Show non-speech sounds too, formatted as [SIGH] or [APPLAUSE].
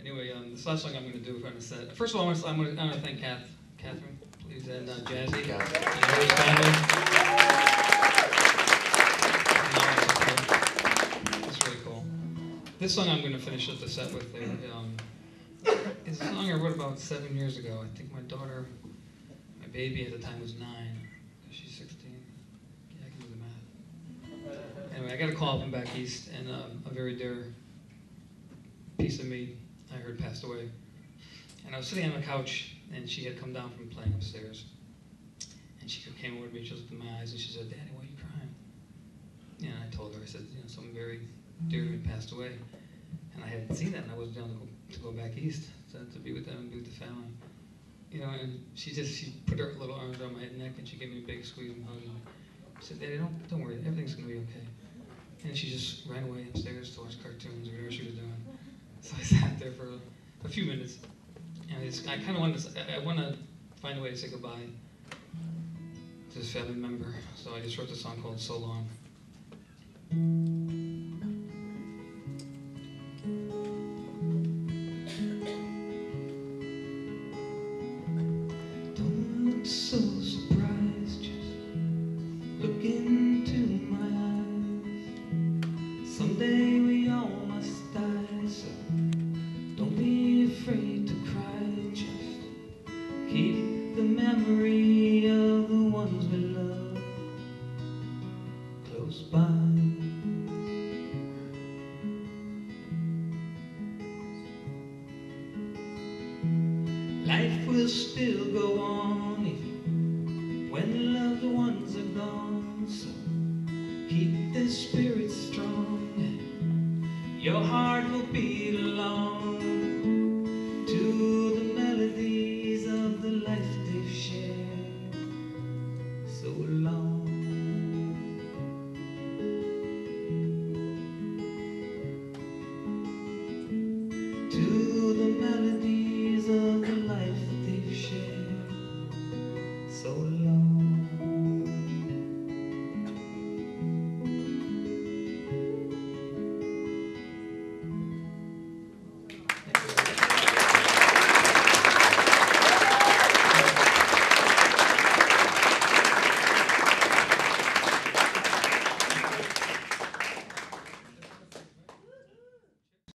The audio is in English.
Anyway, um, this last song I'm going to do for the set. First of all, I want to, I'm going to, to thank Kath, Catherine, please, and uh, Jazzy, and Rose family. That's really cool. This song I'm going to finish up the set with. Um, it's a song I wrote about seven years ago. I think my daughter, my baby at the time was nine. She's 16. Yeah, I can do the math. Anyway, I got a call from back east, and um, a very dear piece of me I heard passed away. And I was sitting on the couch, and she had come down from playing upstairs. And she came over to me, she looked in my eyes, and she said, Daddy, why are you crying? And I told her, I said, you know, someone very dear to me passed away. And I hadn't seen that, and I wasn't able to go, to go back east to, to be with them and be with the family. You know, and she just, she put her little arms around my neck, and she gave me a big squeeze and hug. And she said, Daddy, don't, don't worry, everything's going to be okay. And she just ran away upstairs to watch cartoons or whatever she was doing. So I [LAUGHS] sat there for a few minutes, and I, just, I kind of wanted to, I, want to find a way to say goodbye to this family member. So I just wrote this song called So Long. Life will still go on when loved ones are gone. So keep the spirit strong. Your heart will beat along